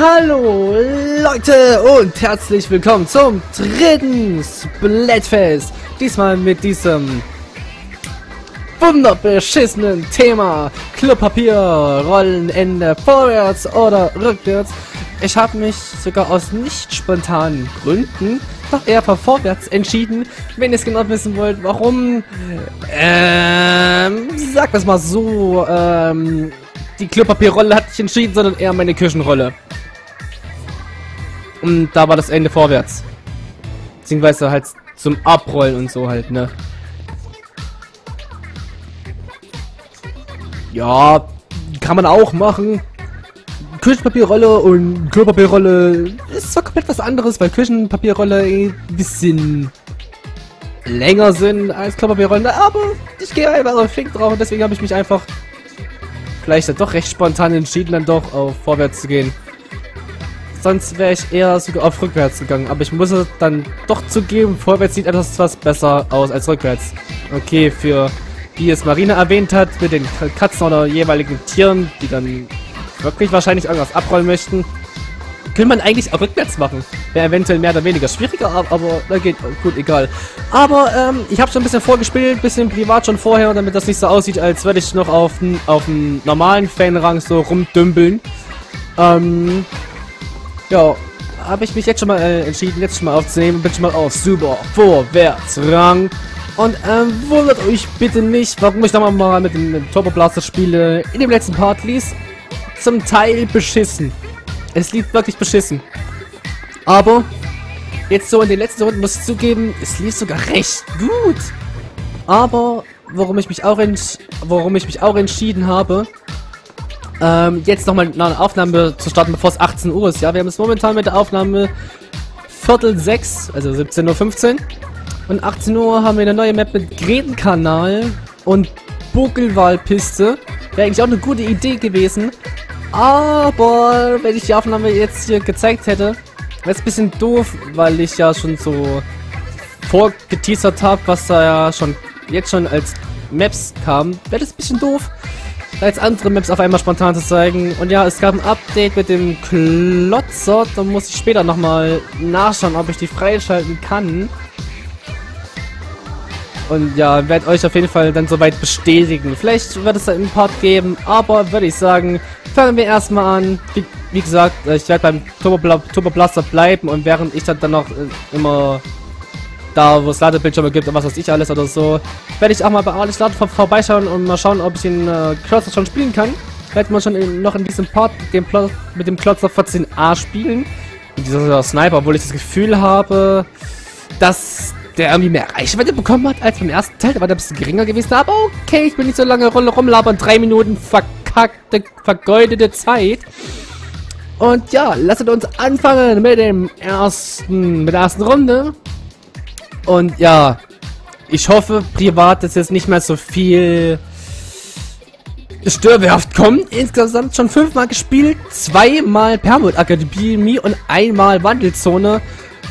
Hallo Leute und herzlich willkommen zum dritten Splatfest. Diesmal mit diesem wunderbeschissenen Thema Klopapierrollenende vorwärts oder rückwärts. Ich habe mich sogar aus nicht spontanen Gründen doch eher für vorwärts entschieden. Wenn ihr es genau wissen wollt, warum, ähm, sag das mal so, ähm, die Klopapierrolle hat nicht entschieden, sondern eher meine Küchenrolle. Und da war das Ende vorwärts. Beziehungsweise halt zum Abrollen und so halt, ne? Ja, kann man auch machen. Küchenpapierrolle und Klopapierrolle ist zwar komplett was anderes, weil Küchenpapierrolle ein bisschen länger sind als Klopapierrolle, aber ich gehe einfach auf Fink drauf und deswegen habe ich mich einfach vielleicht dann doch recht spontan entschieden, dann doch auf vorwärts zu gehen. Sonst wäre ich eher sogar auf rückwärts gegangen, aber ich muss es dann doch zugeben, vorwärts sieht etwas was besser aus als rückwärts. Okay, für wie es Marina erwähnt hat, mit den Katzen oder jeweiligen Tieren, die dann wirklich wahrscheinlich irgendwas abrollen möchten, könnte man eigentlich auch rückwärts machen. Wäre eventuell mehr oder weniger schwieriger, aber da geht gut, egal. Aber ähm, ich habe schon ein bisschen vorgespielt, bisschen privat schon vorher, damit das nicht so aussieht, als würde ich noch auf auf normalen Fanrang so rumdümpeln. Ähm, ja, habe ich mich jetzt schon mal äh, entschieden, jetzt schon mal aufzunehmen. Bin schon mal auf Super Vorwärtsrang. Und ähm, wundert euch bitte nicht, warum ich da mal mit dem, dem Turbo Blaster spiele. In dem letzten Part ließ zum Teil beschissen. Es lief wirklich beschissen. Aber jetzt so in den letzten Runden muss ich zugeben, es lief sogar recht gut. Aber warum ich mich auch, warum ich mich auch entschieden habe, ähm, jetzt nochmal eine Aufnahme zu starten, bevor es 18 Uhr ist. Ja, wir haben es momentan mit der Aufnahme Viertel 6, also 17.15 Uhr. Und 18 Uhr haben wir eine neue Map mit Gretenkanal und Buckelwahlpiste. Wäre eigentlich auch eine gute Idee gewesen. Aber wenn ich die Aufnahme jetzt hier gezeigt hätte, wäre es ein bisschen doof, weil ich ja schon so vorgeteasert habe, was da ja schon jetzt schon als Maps kam. Wäre das ein bisschen doof als andere Maps auf einmal spontan zu zeigen. Und ja, es gab ein Update mit dem Klotzer. Da muss ich später nochmal nachschauen, ob ich die freischalten kann. Und ja, werde euch auf jeden Fall dann soweit bestätigen. Vielleicht wird es da einen Part geben, aber würde ich sagen, fangen wir erstmal an. Wie, wie gesagt, ich werde beim Turbo, Turbo Blaster bleiben und während ich dann, dann noch äh, immer da wo es Ladebildschirme gibt und was weiß ich alles oder so, werde ich auch mal bei Alex Lade vor vorbeischauen und mal schauen, ob ich den äh, Klotzer schon spielen kann. Werde man schon in, noch in diesem Part den mit dem Klotzer 14a spielen. Und dieser Sniper, obwohl ich das Gefühl habe, dass der irgendwie mehr Reichweite bekommen hat als beim ersten Teil. Da war der ein bisschen geringer gewesen. Aber okay, ich bin nicht so lange rumlabern. Drei Minuten verkackte, vergeudete Zeit. Und ja, lasst uns anfangen mit dem ersten, mit der ersten Runde. Und ja, ich hoffe privat, dass jetzt nicht mehr so viel Störwerft kommt. Insgesamt schon fünfmal gespielt, zweimal Permut Akademie und einmal Wandelzone.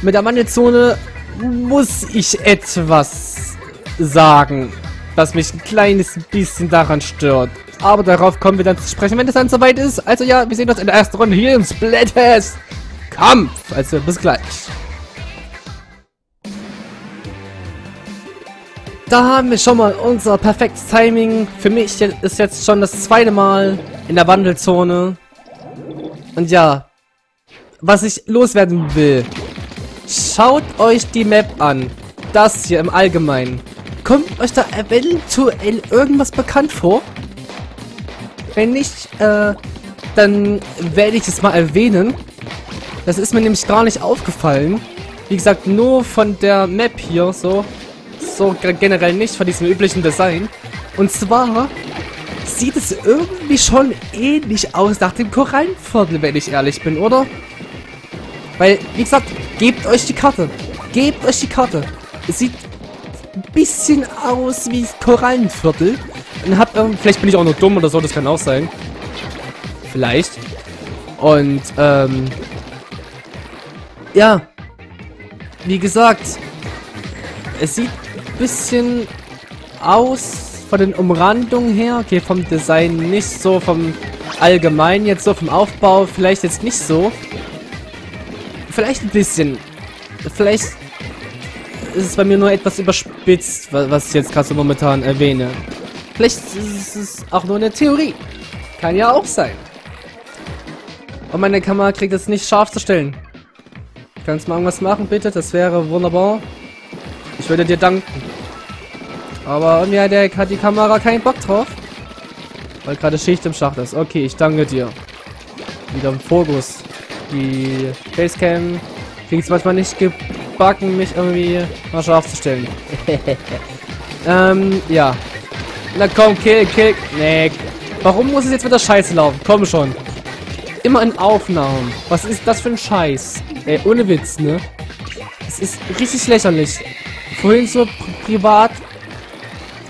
Mit der Wandelzone muss ich etwas sagen, was mich ein kleines bisschen daran stört. Aber darauf kommen wir dann zu sprechen, wenn es dann soweit ist. Also ja, wir sehen uns in der ersten Runde hier im Splatfest Kampf. Also bis gleich. Da haben wir schon mal unser perfektes Timing. Für mich ist jetzt schon das zweite Mal in der Wandelzone. Und ja, was ich loswerden will. Schaut euch die Map an. Das hier im Allgemeinen. Kommt euch da eventuell irgendwas bekannt vor? Wenn nicht, äh, dann werde ich es mal erwähnen. Das ist mir nämlich gar nicht aufgefallen. Wie gesagt, nur von der Map hier so so generell nicht von diesem üblichen Design. Und zwar sieht es irgendwie schon ähnlich aus nach dem Korallenviertel, wenn ich ehrlich bin, oder? Weil, wie gesagt, gebt euch die Karte. Gebt euch die Karte. Es sieht ein bisschen aus wie Korallenviertel. Und habt, ähm, vielleicht bin ich auch nur dumm oder so, das kann auch sein. Vielleicht. Und, ähm... Ja. Wie gesagt, es sieht bisschen aus von den Umrandungen her, okay, vom Design nicht so, vom allgemein jetzt so, vom Aufbau vielleicht jetzt nicht so. Vielleicht ein bisschen. Vielleicht ist es bei mir nur etwas überspitzt, was ich jetzt gerade so momentan erwähne. Vielleicht ist es auch nur eine Theorie. Kann ja auch sein. Und meine Kamera kriegt es nicht scharf zu stellen. Kannst mal irgendwas machen, bitte? Das wäre wunderbar. Ich würde dir danken. Aber irgendwie hat, der, hat die Kamera keinen Bock drauf. Weil gerade Schicht im Schacht ist. Okay, ich danke dir. Wieder im Fokus. Die Facecam kriegt es manchmal nicht gebacken, mich irgendwie mal scharf zu stellen. ähm, ja. Na komm, kill, kill. Nee. Warum muss es jetzt wieder scheiße laufen? Komm schon. Immer in Aufnahmen. Was ist das für ein Scheiß? Ey, ohne Witz, ne? Es ist richtig lächerlich. Vorhin so privat.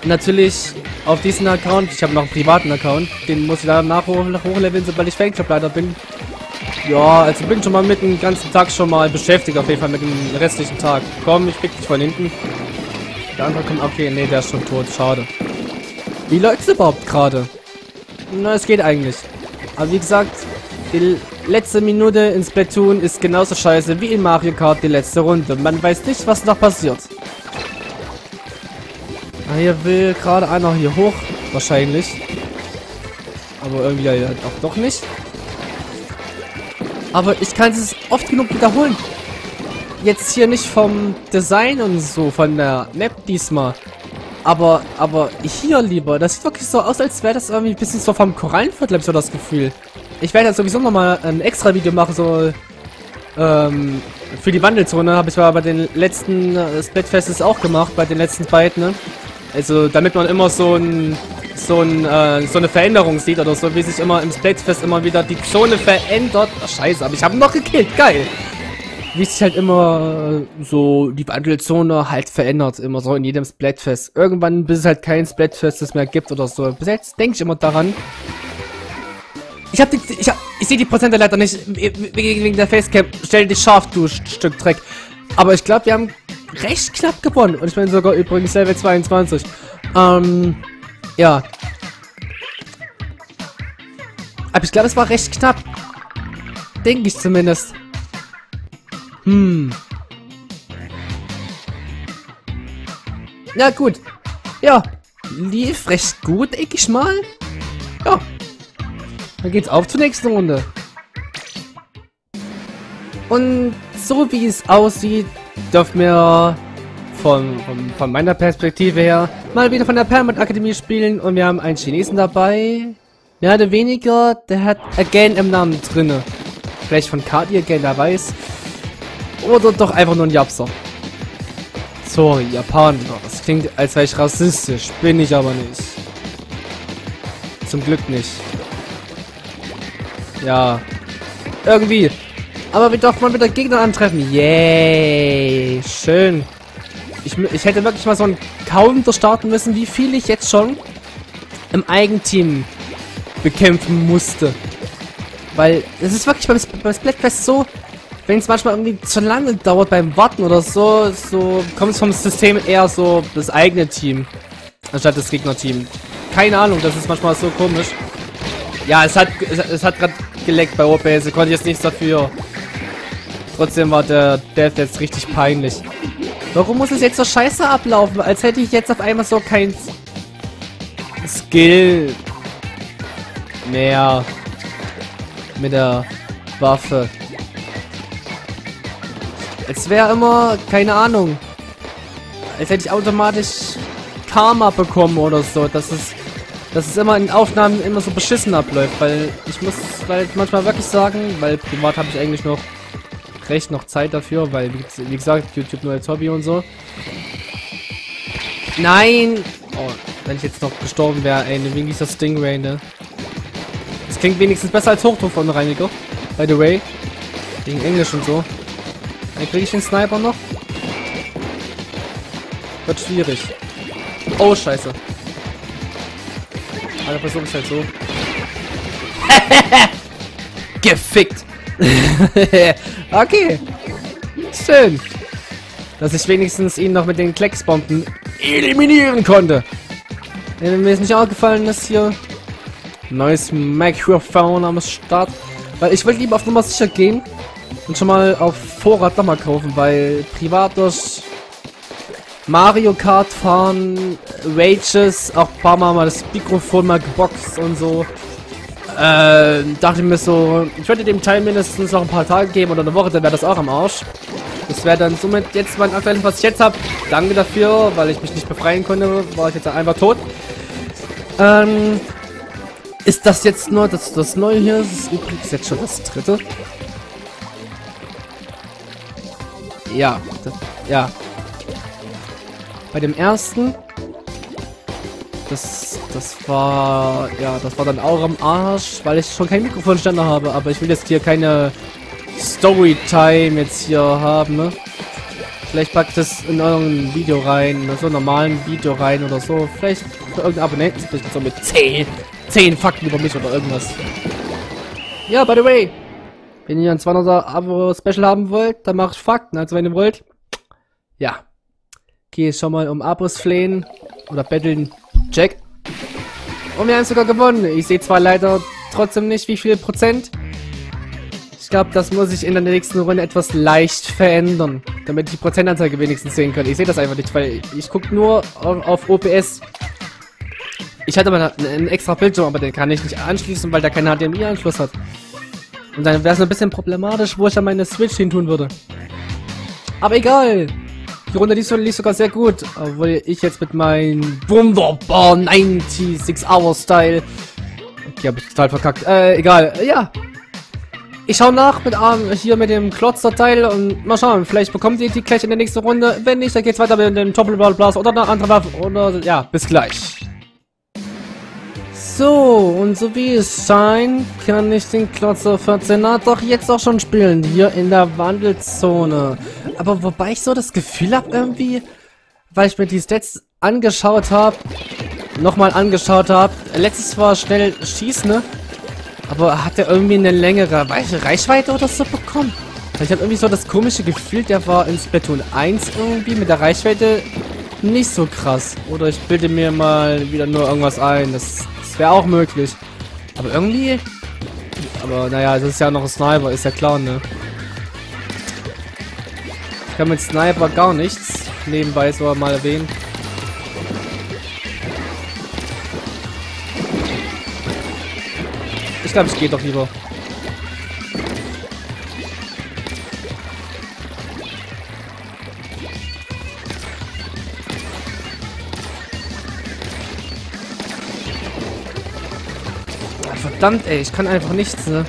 Natürlich auf diesen Account. Ich habe noch einen privaten Account. Den muss ich danach hoch hochleveln, sobald ich Fanclub-Leiter bin. Ja, also bin schon mal mit dem ganzen Tag schon mal beschäftigt, auf jeden Fall mit dem restlichen Tag. Komm, ich pick dich von hinten. Der andere kommt, okay, nee, der ist schon tot, schade. Wie läuft's überhaupt gerade? Na, es geht eigentlich. Aber wie gesagt, die letzte Minute in Splatoon ist genauso scheiße wie in Mario Kart die letzte Runde. Man weiß nicht, was noch passiert. Hier will gerade einer hier hoch, wahrscheinlich. Aber irgendwie ja auch doch nicht. Aber ich kann es oft genug wiederholen. Jetzt hier nicht vom Design und so, von der Map diesmal. Aber, aber hier lieber, das sieht wirklich so aus, als wäre das irgendwie ein bisschen so vom Korallenviertel, hab ich so das Gefühl. Ich werde ja sowieso nochmal ein extra Video machen, so, ähm, für die Wandelzone. Habe ich zwar bei den letzten äh, Splatfestes auch gemacht, bei den letzten beiden, ne? Also, damit man immer so ein, so ein, äh, so eine Veränderung sieht oder so, wie sich immer im Splatfest immer wieder die Zone verändert. Ach, scheiße, aber ich habe noch gekillt, geil! wie sich halt immer so die Wandelzone halt verändert, immer so in jedem Splatfest. Irgendwann, bis es halt kein Splatfest mehr gibt oder so. Bis jetzt denke ich immer daran. Ich hab die, ich hab, ich sehe die Prozente leider nicht wegen der Facecam. Stell dich scharf, du Stück Dreck. Aber ich glaube, wir haben recht knapp gewonnen. Und ich bin sogar übrigens Level 22. Ähm, ja. Aber ich glaube, es war recht knapp. Denke ich zumindest. Hm. Na gut. Ja. Lief recht gut, denke ich mal. Ja. Dann geht's auf zur nächsten Runde. Und so wie es aussieht, dürfen wir von, von, von meiner Perspektive her mal wieder von der Permanent Akademie spielen und wir haben einen Chinesen dabei. Mehr oder weniger, der hat Again im Namen drinne. Vielleicht von Kadi Again, der weiß. Oder doch einfach nur ein Japser. Sorry, Japaner. Das klingt, als wäre ich rassistisch. Bin ich aber nicht. Zum Glück nicht. Ja. Irgendwie. Aber wir dürfen mal wieder Gegner antreffen. Yay. Schön. Ich, ich hätte wirklich mal so einen Counter starten müssen, wie viel ich jetzt schon im Eigenteam bekämpfen musste. Weil es ist wirklich beim, beim Splatfest so, wenn es manchmal irgendwie zu lange dauert beim Warten oder so, so kommt es vom System eher so das eigene Team, anstatt das Gegnerteam. Keine Ahnung, das ist manchmal so komisch. Ja, es hat es, es hat gerade geleckt bei OBS, ich konnte jetzt nichts dafür. Trotzdem war der Death jetzt richtig peinlich. Warum muss es jetzt so scheiße ablaufen? Als hätte ich jetzt auf einmal so kein Skill mehr mit der Waffe. Es wäre immer, keine Ahnung, als hätte ich automatisch Karma bekommen oder so. Dass es, dass es immer in Aufnahmen immer so beschissen abläuft. Weil ich muss halt manchmal wirklich sagen, weil privat habe ich eigentlich noch recht noch Zeit dafür, weil wie, gesagt, YouTube nur als Hobby und so. Nein! Oh, wenn ich jetzt noch gestorben wäre, ey, ne, wegen dieser Stingray, ne? Das klingt wenigstens besser als Hochdruck von Reiniger. By the way. Wegen Englisch und so. Dann kriege ich den Sniper noch. Wird schwierig. Oh, scheiße. Aber versuche ich halt so. Gefickt. okay. Schön. Dass ich wenigstens ihn noch mit den Klecksbomben eliminieren konnte. Wenn mir jetzt nicht aufgefallen ist hier. Neues Mikrofon am Start. Weil ich wollte lieber auf Nummer sicher gehen und schon mal auf Vorrat nochmal kaufen, weil privat durch Mario Kart fahren, Rages, auch ein paar Mal, mal das Mikrofon mal geboxt und so. Äh, dachte mir so, ich würde dem Teil mindestens noch ein paar Tage geben oder eine Woche, dann wäre das auch am Arsch. Das wäre dann somit jetzt mein aktuelles, was ich jetzt habe. Danke dafür, weil ich mich nicht befreien konnte, war ich jetzt einfach tot. Ähm, ist das jetzt nur das, das Neue hier? Das ist übrigens jetzt schon das dritte. Ja, das, ja. Bei dem ersten, das, das war, ja, das war dann auch am Arsch, weil ich schon kein Mikrofonständer habe, aber ich will jetzt hier keine Storytime jetzt hier haben, ne? Vielleicht packt das in euren Video rein, ne? so normalen Video rein oder so. Vielleicht für irgendeinen Abonnenten, vielleicht so mit 10, 10 Fakten über mich oder irgendwas. Ja, by the way, wenn ihr ein 200er Abo-Special haben wollt, dann macht Fakten. Also wenn ihr wollt, ja, gehe ich schon mal um Abos flehen oder betteln. Check. Und wir haben sogar gewonnen. Ich sehe zwar leider trotzdem nicht, wie viel Prozent. Ich glaube, das muss ich in der nächsten Runde etwas leicht verändern, damit ich die Prozentanzeige wenigstens sehen kann. Ich sehe das einfach nicht, weil ich gucke nur auf OBS. Ich hatte mal einen extra Bildschirm, aber den kann ich nicht anschließen, weil der keinen HDMI-Anschluss hat. Und dann wäre es ein bisschen problematisch, wo ich dann meine Switch hin tun würde. Aber egal. Die Runde lief, lief sogar sehr gut, obwohl ich jetzt mit meinem wunderbar 96 Hour Style Okay, habe ich total verkackt. Äh, egal. Ja, ich schaue nach mit Arm hier mit dem Klotzerteil und mal schauen, vielleicht bekommt ihr die gleich in der nächsten Runde. Wenn nicht, dann geht's weiter mit dem Doppelball Blast oder einer anderen Waffe. Oder ja, bis gleich. So, und so wie es scheint, kann ich den Klotzer 14er doch jetzt auch schon spielen, hier in der Wandelzone. Aber wobei ich so das Gefühl habe irgendwie, weil ich mir die Stats angeschaut habe, nochmal angeschaut habe, letztes war schnell schießen, ne? Aber hat er irgendwie eine längere Reichweite oder so bekommen? Ich habe irgendwie so das komische Gefühl, der war in Splatoon 1 irgendwie mit der Reichweite nicht so krass. Oder ich bilde mir mal wieder nur irgendwas ein. Das, wäre auch möglich. Aber irgendwie... Aber naja, das ist ja noch ein Sniper, ist ja klar, ne? Ich kann mit Sniper gar nichts. Nebenbei so mal erwähnen. Ich glaube, ich gehe doch lieber. Verdammt, ey, ich kann einfach nichts, ne?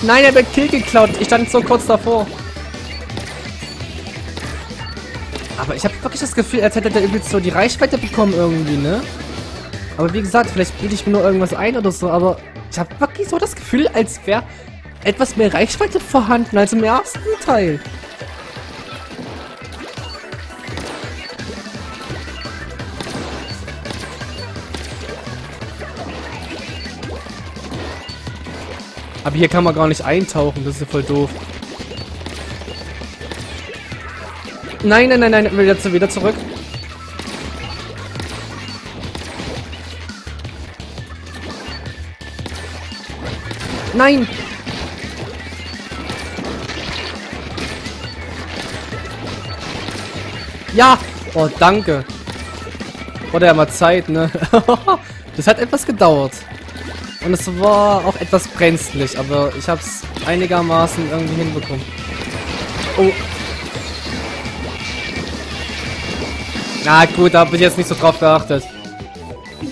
Nein, er wird Kill geklaut. Ich stand so kurz davor. Aber ich habe wirklich das Gefühl, als hätte er übelst so die Reichweite bekommen irgendwie, ne? Aber wie gesagt, vielleicht bilde ich mir nur irgendwas ein oder so, aber ich habe wirklich so das Gefühl, als wäre etwas mehr Reichweite vorhanden als im ersten Teil. Aber hier kann man gar nicht eintauchen, das ist ja voll doof. Nein, nein, nein, nein, will jetzt wieder zurück. Nein! Ja! Oh, danke. Wurde ja mal Zeit, ne? das hat etwas gedauert. Und es war auch etwas brenzlig, aber ich habe es einigermaßen irgendwie hinbekommen. Oh. Na gut, da habe ich jetzt nicht so drauf geachtet.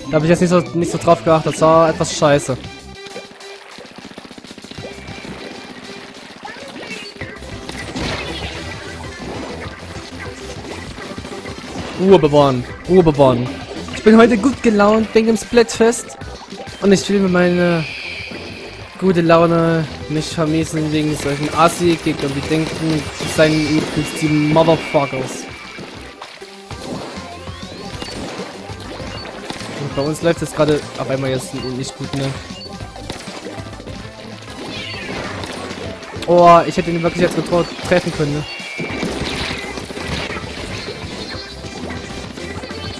Da habe ich jetzt nicht so, nicht so drauf geachtet. Das war etwas scheiße. Ruhe bewahren. Ruhe bewahren. Ich bin heute gut gelaunt wegen dem Splatfest. Und ich will mir meine gute Laune nicht vermiesen wegen solchen Assi-Gegnern, die denken, sie seien übrigens die Motherfuckers. Und bei uns läuft es gerade auf einmal jetzt nicht gut, ne? Oh, ich hätte ihn wirklich jetzt getraut treffen können, ne?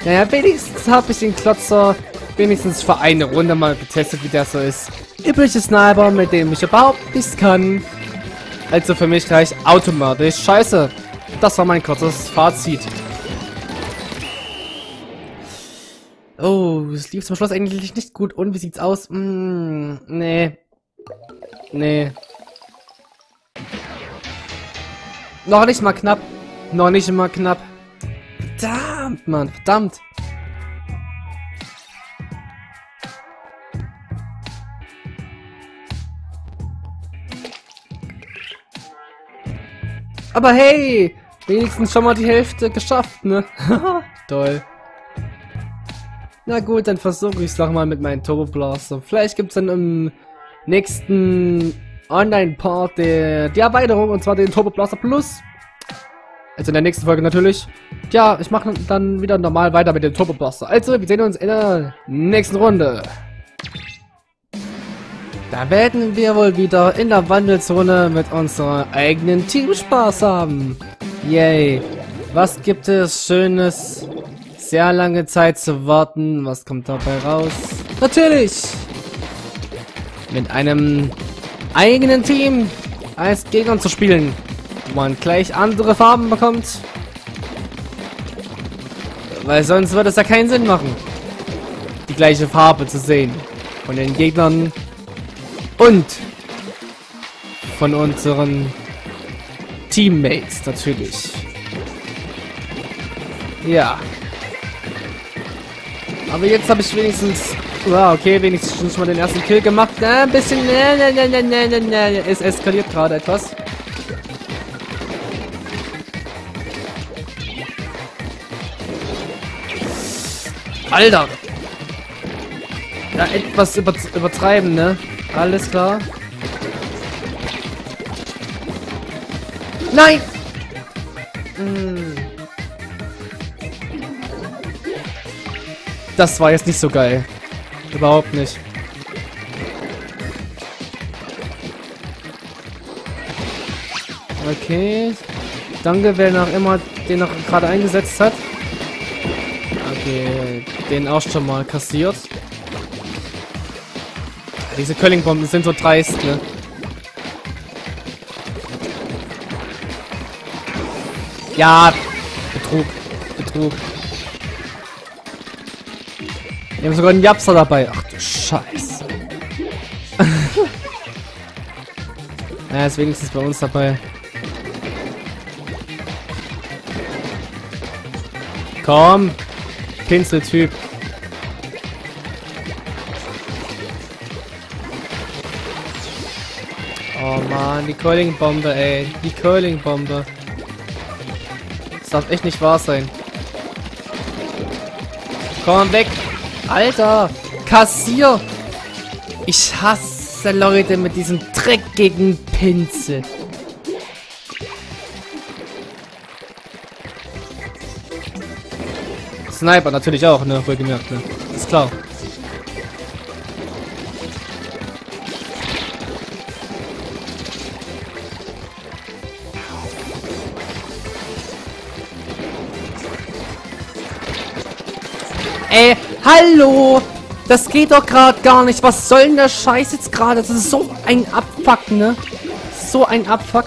Naja, wenigstens habe ich den Klotzer wenigstens für eine Runde mal getestet, wie der so ist. Übliche Sniper, mit dem ich überhaupt nichts kann. Also für mich gleich automatisch scheiße. Das war mein kurzes Fazit. Oh, es lief zum Schluss eigentlich nicht gut. Und wie sieht's aus? Mm, nee. Nee. Noch nicht mal knapp. Noch nicht mal knapp. Verdammt, Mann. Verdammt. Aber hey, wenigstens schon mal die Hälfte geschafft, ne? Toll. Na gut, dann versuche ich es nochmal mit meinem Turbo Blaster. Vielleicht gibt es dann im nächsten Online-Part die Erweiterung, und zwar den Turbo Blaster Plus. Also in der nächsten Folge natürlich. Ja, ich mache dann wieder normal weiter mit dem Turbo Blaster. Also, wir sehen uns in der nächsten Runde. Da werden wir wohl wieder in der Wandelzone mit unserer eigenen Team Spaß haben. Yay. Was gibt es Schönes? Sehr lange Zeit zu warten. Was kommt dabei raus? Natürlich! Mit einem eigenen Team als Gegner zu spielen. Wo man gleich andere Farben bekommt. Weil sonst würde es ja keinen Sinn machen. Die gleiche Farbe zu sehen. Von den Gegnern und von unseren Teammates natürlich. Ja. Aber jetzt habe ich wenigstens... Wow, okay, wenigstens schon mal den ersten Kill gemacht. Na, ein bisschen... Ne, ne, ne, ne, ne, ne. Es eskaliert gerade etwas. Alter! Ja, etwas über, übertreiben, ne? Alles klar. Nein! Hm. Das war jetzt nicht so geil. Überhaupt nicht. Okay. Danke, wer noch immer den noch gerade eingesetzt hat. Okay, den auch schon mal kassiert. Diese Curling-Bomben sind so dreist, ne? Ja, Betrug, Betrug. Wir haben sogar einen Japser dabei. Ach du Scheiße. er ist wenigstens bei uns dabei. Komm. Pinseltyp. Oh man, die Curling-Bombe, ey. Die Curling-Bombe. Das darf echt nicht wahr sein. Komm weg. Alter, kassier. Ich hasse Leute mit diesem dreckigen Pinsel. Sniper natürlich auch, ne? Wohlgemerkt, ne? Ist klar. Hallo! Das geht doch gerade gar nicht. Was soll denn der Scheiß jetzt gerade? Das ist so ein Abfuck, ne? So ein Abfuck.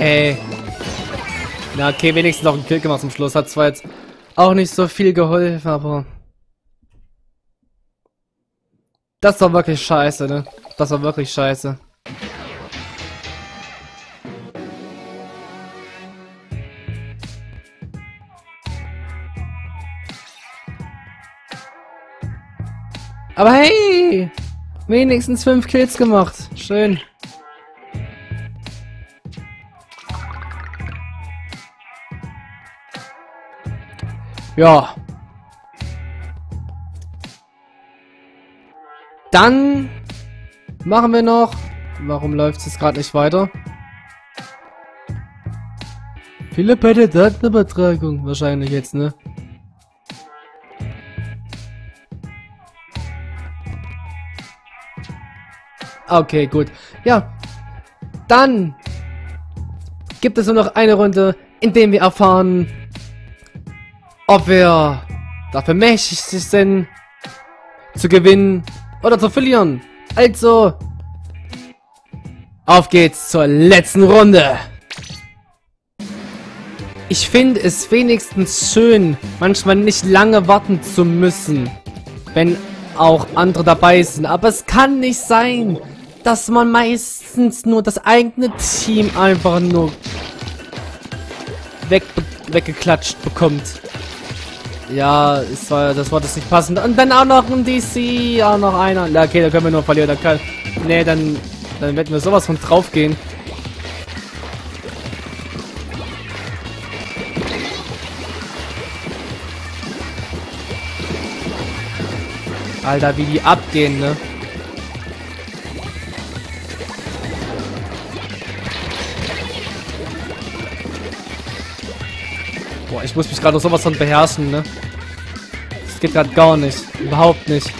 Ey. Na, okay, wenigstens noch einen Kill gemacht zum Schluss. Hat zwar jetzt auch nicht so viel geholfen, aber... Das war wirklich scheiße, ne? Das war wirklich scheiße. Aber hey! Wenigstens fünf Kills gemacht. Schön. Ja. Dann machen wir noch... Warum läuft es gerade nicht weiter? Philipp der Datenübertragung wahrscheinlich jetzt, ne? Okay, gut. Ja. Dann gibt es nur noch eine Runde, in der wir erfahren, ob wir dafür mächtig sind, zu gewinnen oder zu verlieren. Also, auf geht's zur letzten Runde. Ich finde es wenigstens schön, manchmal nicht lange warten zu müssen, wenn auch andere dabei sind. Aber es kann nicht sein, dass man meistens nur das eigene Team einfach nur weg, weggeklatscht bekommt. Ja, es das war das nicht passend. Und dann auch noch ein DC, auch noch einer. Ja, okay, da können wir nur verlieren. Da kann, nee, dann, dann werden wir sowas von drauf gehen. Alter, wie die abgehen, ne? Ich muss mich gerade noch sowas von beherrschen, ne? Das geht gerade gar nicht. Überhaupt nicht.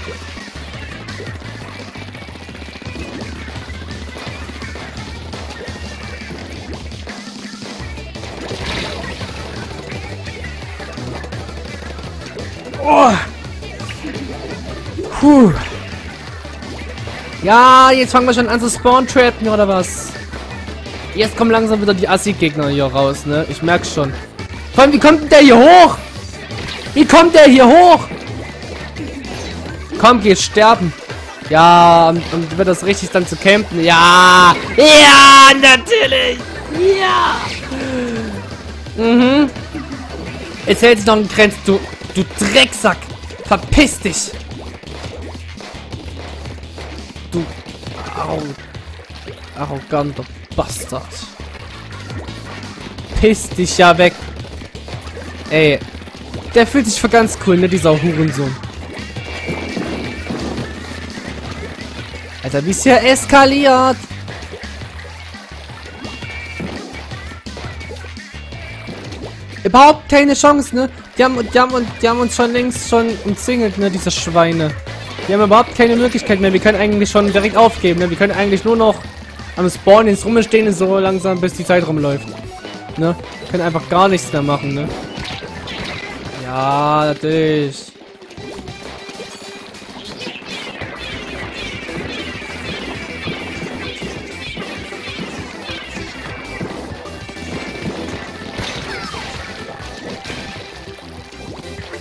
Oh! Puh. Ja, jetzt fangen wir schon an zu spawn-trappen, oder was? Jetzt kommen langsam wieder die Assi-Gegner hier raus, ne? Ich merk's schon. Vor allem, wie kommt der hier hoch? Wie kommt der hier hoch? Komm, geh sterben. Ja, und, und wird das richtig dann zu campen? Ja! Ja, natürlich! Ja! Mhm. Jetzt hält sich noch ein Grenz, du, du Drecksack! Verpiss dich! Du arroganter Bastard. Piss dich ja weg. Ey, der fühlt sich für ganz cool, ne, dieser Hurensohn. Alter, wie es hier eskaliert. Überhaupt keine Chance, ne? Die haben, die haben, die haben uns schon längst schon umzingelt, ne, diese Schweine. Die haben überhaupt keine Möglichkeit mehr. Wir können eigentlich schon direkt aufgeben, ne? Wir können eigentlich nur noch am Spawn ins Rumstehen so langsam, bis die Zeit rumläuft. Ne? Wir können einfach gar nichts mehr machen, ne? Ja, natürlich.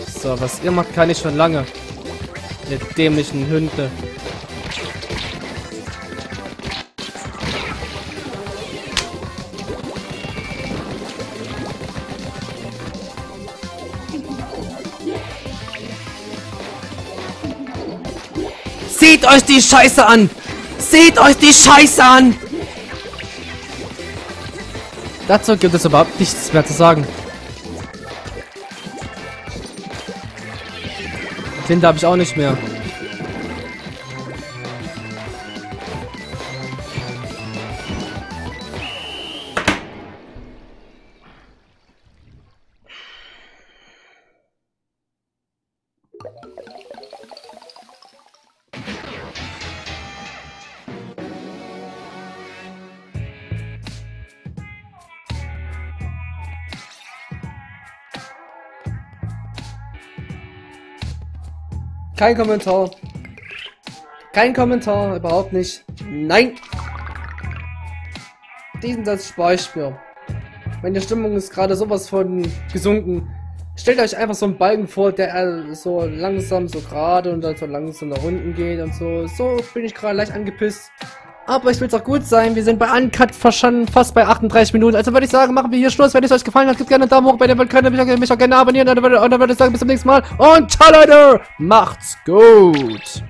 So, was ihr macht, kann ich schon lange. Ihr dämlichen Hunde. Seht euch die Scheiße an! Seht euch die Scheiße an! Dazu gibt es überhaupt nichts mehr zu sagen. Tinte habe ich auch nicht mehr. Kein Kommentar. Kein Kommentar, überhaupt nicht. Nein! Diesen Satz spare ich mir. Meine Stimmung ist gerade sowas von gesunken. Stellt euch einfach so einen Balken vor, der so langsam, so gerade und dann so langsam nach unten geht und so. So bin ich gerade leicht angepisst. Aber ich will es auch gut sein. Wir sind bei Uncut verstanden, fast bei 38 Minuten. Also würde ich sagen, machen wir hier Schluss. Wenn es euch gefallen hat, gebt gerne einen Daumen hoch. Wenn ihr wollt, könnt ihr mich auch gerne abonnieren. Und dann würde ich sagen, bis zum nächsten Mal. Und ciao, Leute. Macht's gut.